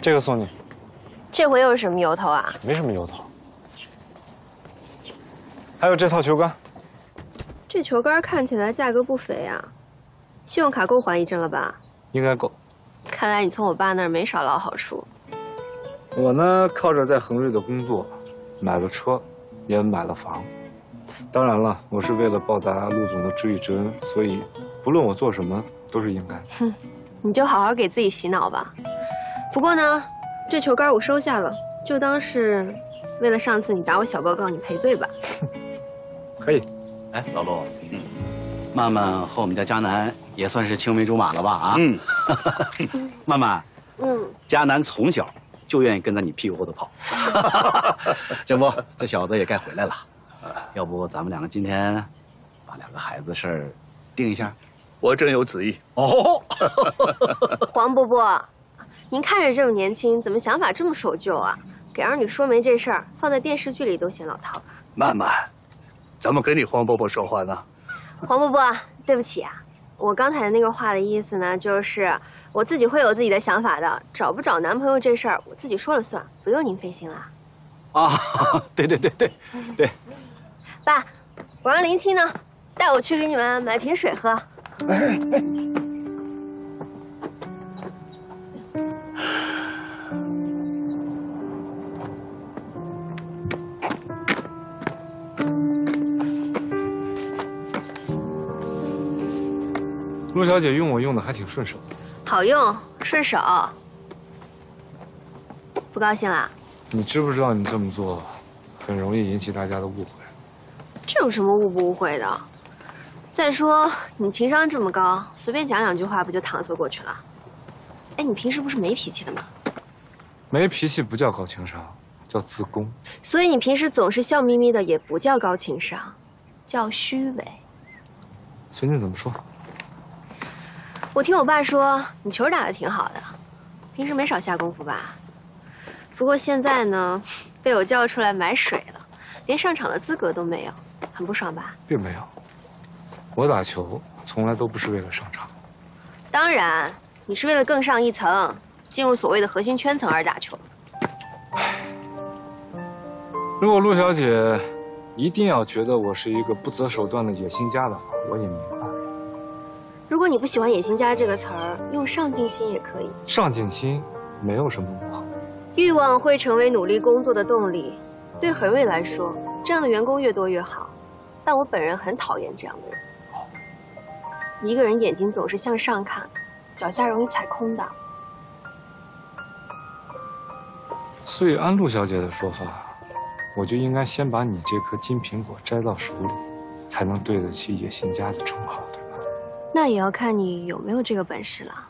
这个送你，这回又是什么由头啊？没什么由头。还有这套球杆，这球杆看起来价格不菲啊，信用卡够还一阵了吧？应该够。看来你从我爸那儿没少捞好处。我呢，靠着在恒瑞的工作，买了车，也买了房。当然了，我是为了报答陆总的知遇之恩，所以不论我做什么都是应该的。哼，你就好好给自己洗脑吧。不过呢，这球杆我收下了，就当是为了上次你打我小报告你赔罪吧。可以。哎，老陆，嗯，曼曼和我们家佳楠也算是青梅竹马了吧？啊，嗯，曼曼，嗯，佳楠从小就愿意跟在你屁股后头跑。这不，这小子也该回来了。要不咱们两个今天把两个孩子事儿定一下？我正有此意。哦，黄伯伯，您看着这么年轻，怎么想法这么守旧啊？给儿女说媒这事儿，放在电视剧里都嫌老套吧？曼曼，怎么跟你黄伯伯说话呢？黄伯伯，对不起啊，我刚才那个话的意思呢，就是我自己会有自己的想法的。找不找男朋友这事儿，我自己说了算，不用您费心了。啊，对对对对对。爸，我让林青呢，带我去给你们买瓶水喝。哎哎。陆小姐用我用的还挺顺手，好用顺手。不高兴了？你知不知道你这么做，很容易引起大家的误会？这有什么误不误会的？再说你情商这么高，随便讲两句话不就搪塞过去了？哎，你平时不是没脾气的吗？没脾气不叫高情商，叫自宫。所以你平时总是笑眯眯的，也不叫高情商，叫虚伪。随你怎么说。我听我爸说，你球打得挺好的，平时没少下功夫吧？不过现在呢，被我叫出来买水了，连上场的资格都没有，很不爽吧？并没有，我打球从来都不是为了上场。当然，你是为了更上一层，进入所谓的核心圈层而打球。如果陆小姐一定要觉得我是一个不择手段的野心家的话，我也明白。如果你不喜欢“野心家”这个词儿，用“上进心”也可以。上进心没有什么不好。欲望会成为努力工作的动力。对恒瑞来说，这样的员工越多越好。但我本人很讨厌这样的人。一个人眼睛总是向上看，脚下容易踩空的。所以按陆小姐的说法，我就应该先把你这颗金苹果摘到手里，才能对得起“野心家”的称号。那也要看你有没有这个本事了。